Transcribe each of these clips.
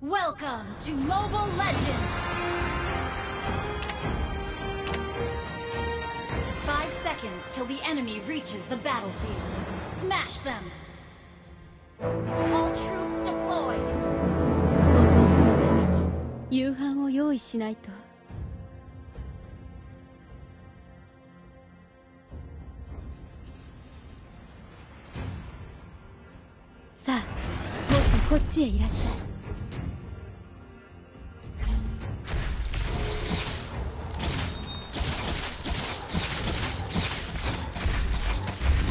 Welcome to Mobile Legends! Five seconds till the enemy reaches the battlefield. Smash them! All troops deployed! 弟のために夕飯を用意しないと こっちへいらっしゃい。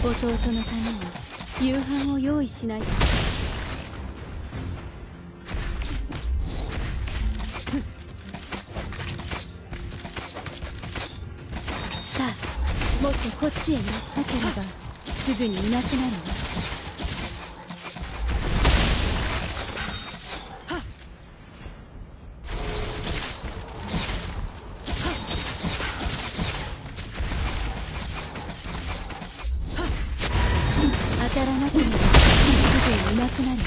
弟のために夕飯を用意しないと。さあもっとこっちへいらっしゃければすぐにいなくなるわ。当たらなければすぐいなくなる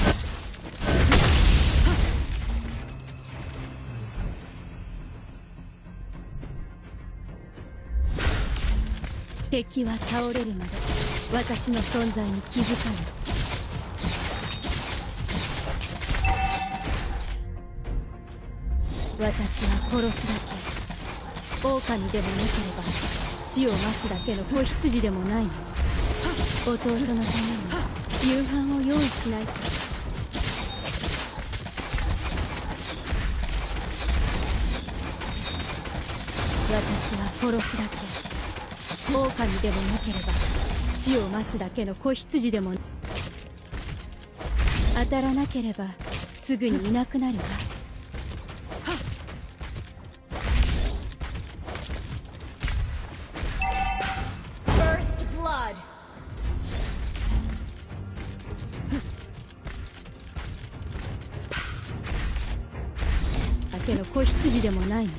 敵は倒れるまで私の存在に気づかない私は殺すだけ狼でもなければ死を待つだけの子羊でもないの弟のために夕飯を用意しないと。私は殺すだけ。狼でもなければ死を待つだけの子羊でも。当たらなければすぐにいなくなるわ。だけの子羊でもないの？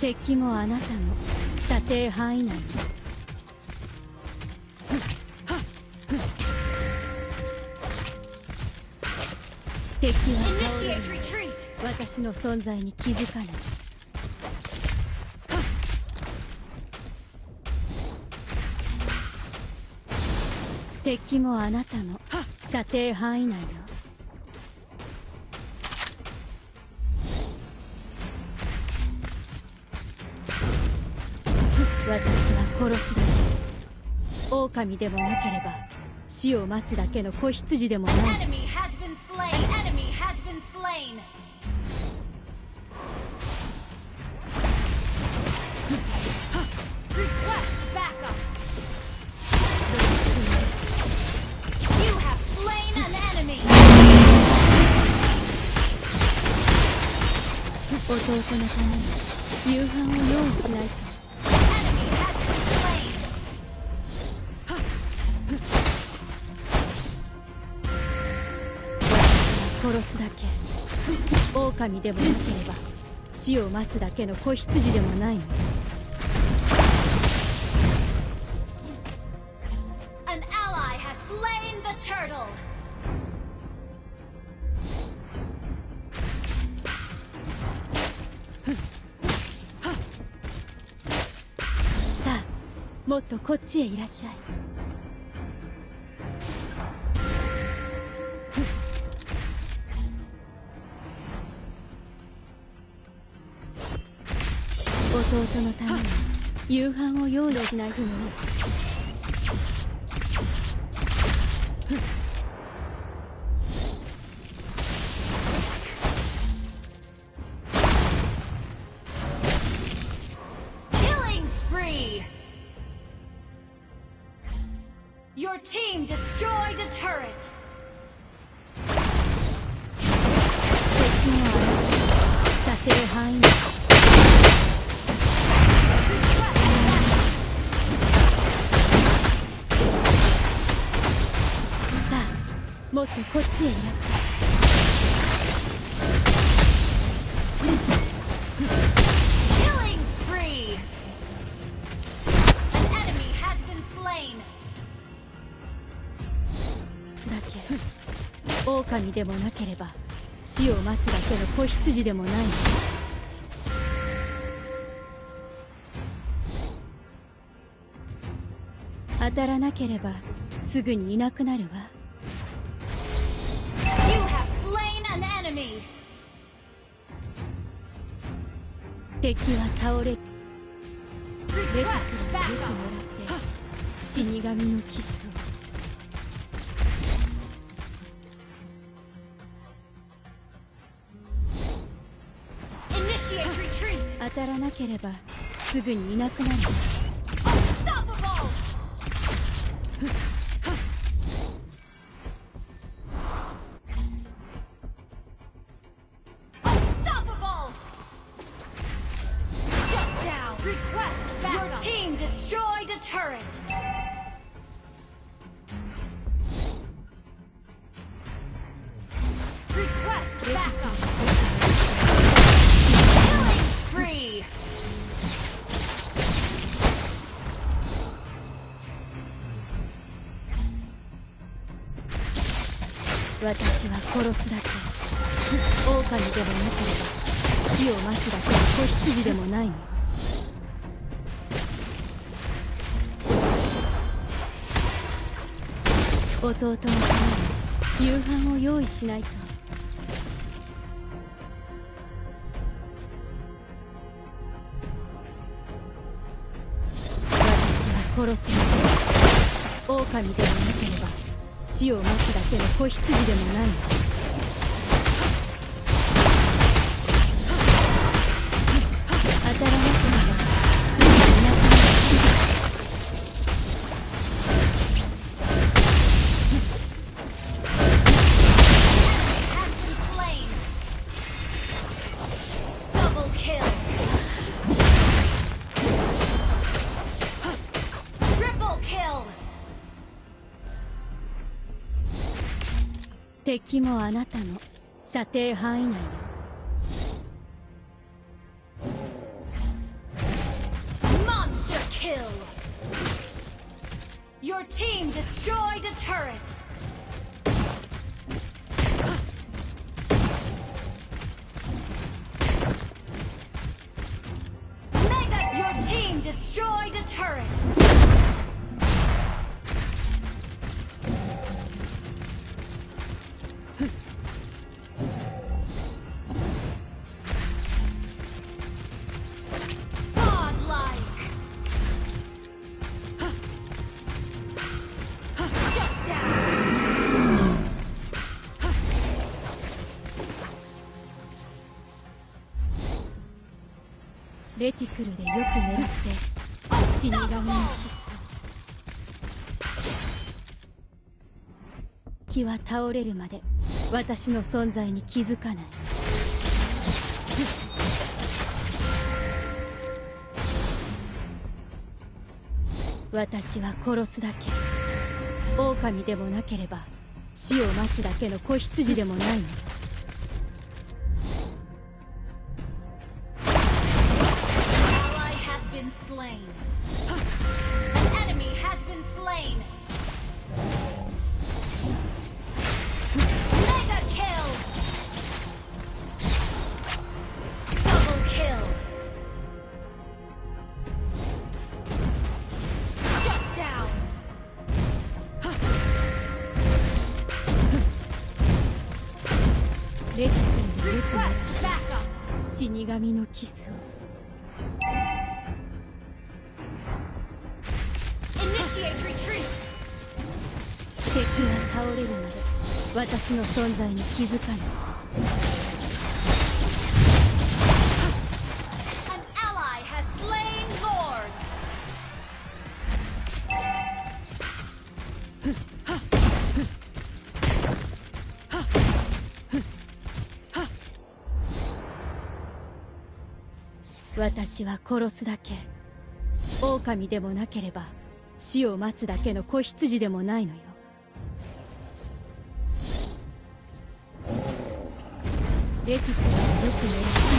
敵もあなたも射程範囲内。敵は倒私の存在に気づかない。敵もあなたも射程範囲内よ。私は殺すだけ。狼でもなければ死を待つだけの子羊でもない。弟のために夕飯を用意しないと。殺すだけ。狼でもなければ死を待つだけの子羊でもないの。もっとこっちへいらっしゃい 弟のために夕飯を用意しないと Killing spree! Your team destroyed a turret! ちへいらっしゃ狼でもなければ死を待つだけの子羊でもない当たらなければすぐにいなくなるわ。An enemy! 敵は倒れレタスがよくもら!って死神のキスを!当たらなければすぐにいなくなる Your team destroyed a turret! Request backup! Killing spree! 私は殺すだけ狼でもなければ死を待つだけの子羊でもないの弟のために夕飯を用意しないと。私は殺すだけ狼でもなければ死を待つだけの子羊でもない敵もあなたの射程範囲内よ Monster kill. Your team destroyed a turret. レティクルでよく狙って死神のキスを木は倒れるまで私の存在に気づかない。私は殺すだけ。狼でもなければ死を待つだけの子羊でもないの。ally slain. An enemy has been slain. Mega kill. Double kill. Shut down. レティクルでよく狙っ Request backup. て死神のキスを 私の存在に気づかない.私は殺すだけ狼でもなければ死を待つだけの子羊でもないのよレテ